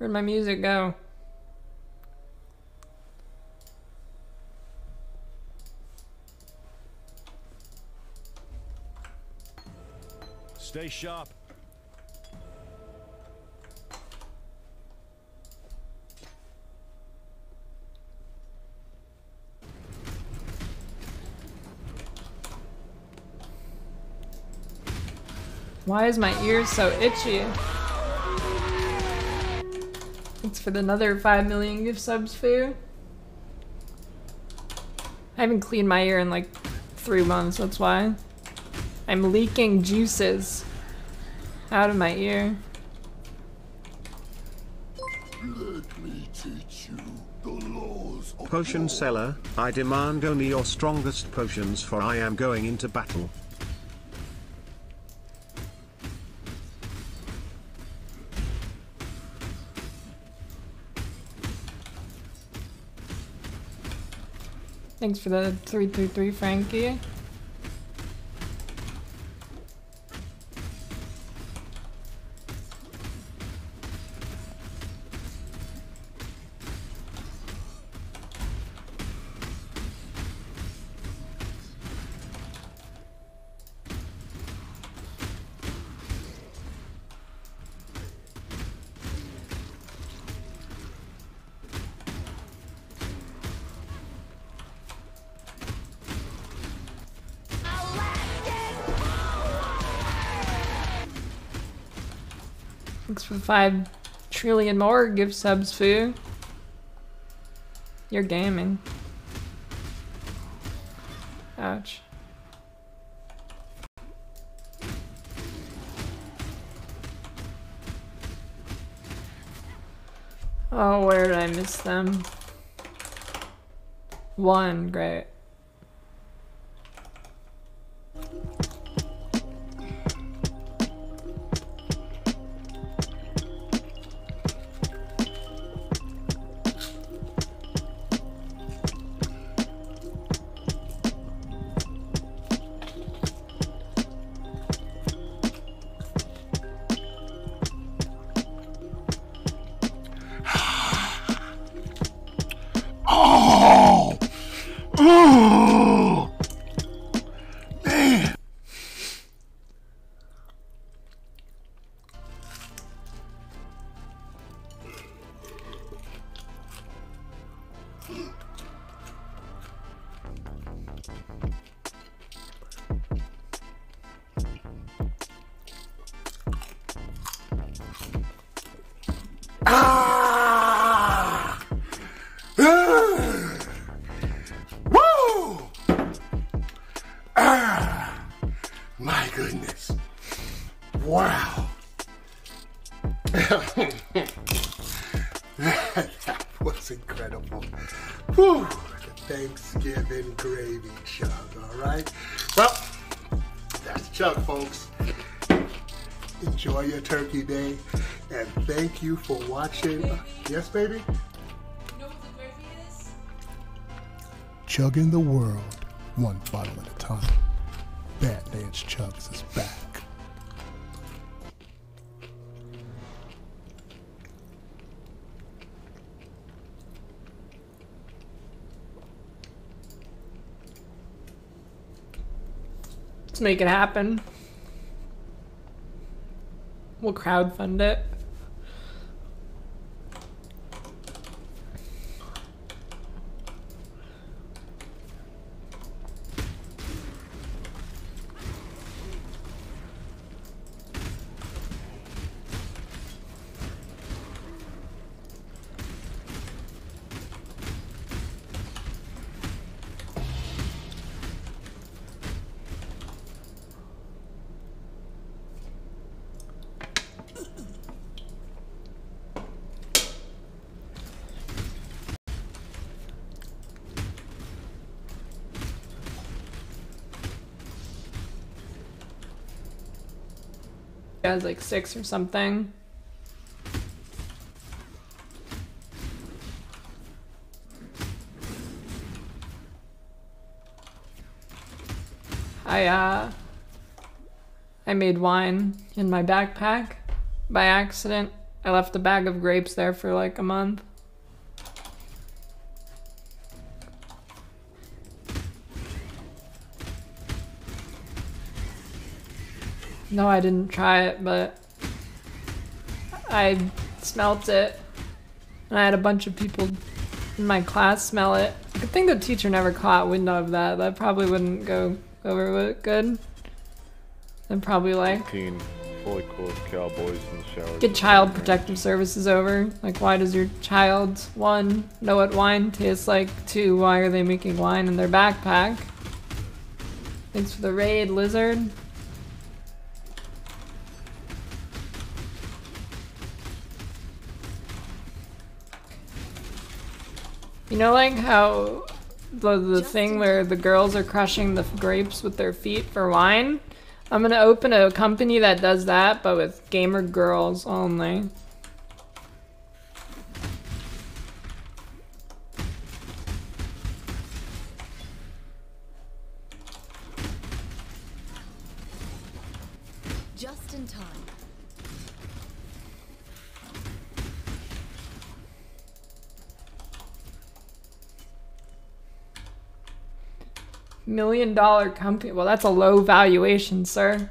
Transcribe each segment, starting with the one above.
Where'd my music go? Stay sharp. Why is my ear so itchy? Thanks for another 5 million gift subs, Foo. I haven't cleaned my ear in like three months, that's why. I'm leaking juices out of my ear. Let me teach you the laws of Potion seller, I demand only your strongest potions for I am going into battle. Thanks for the 333, Frankie. Thanks for five trillion more gift subs, Foo. You're gaming. Ouch. Oh, where did I miss them? One, great. Man! Ah! My goodness. Wow. that was incredible. Whew. The Thanksgiving gravy chug, all right? Well, that's chug, folks. Enjoy your turkey day, and thank you for watching. Yes, baby? You know what the gravy is? Chugging the world, one bottle at a time. Dance Chugs is back. Let's make it happen. We'll crowdfund it. Guys, like six or something. I uh I made wine in my backpack by accident I left a bag of grapes there for like a month. No, I didn't try it, but I smelt it. And I had a bunch of people in my class smell it. Good thing the teacher never caught wind of that. That probably wouldn't go over good. They'd probably like Teen, fully clothed cowboys in the shower. get child protective services over. Like, why does your child, one, know what wine tastes like? Two, why are they making wine in their backpack? Thanks for the raid, lizard. You know, like how the, the thing where the girls are crushing the grapes with their feet for wine? I'm gonna open a company that does that, but with gamer girls only. Just in time. Million dollar company. Well, that's a low valuation, sir.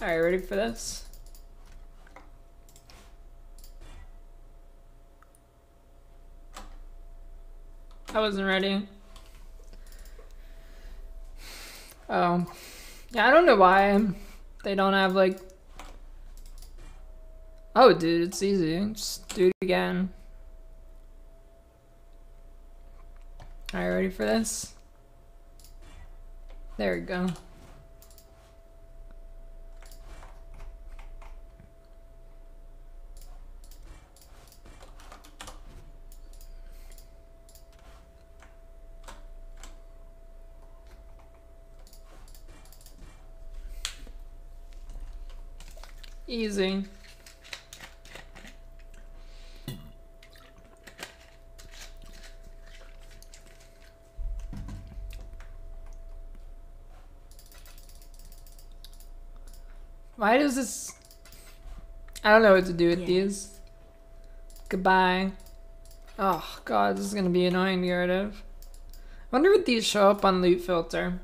Alright, ready for this? I wasn't ready. Oh. Yeah, I don't know why they don't have like. Oh, dude, it's easy. Just do it again. Alright, ready for this? There we go. Easy. Why does this... I don't know what to do with Yes. these. Goodbye. Oh god, this is gonna be annoying to get rid of. I wonder if these show up on loot filter.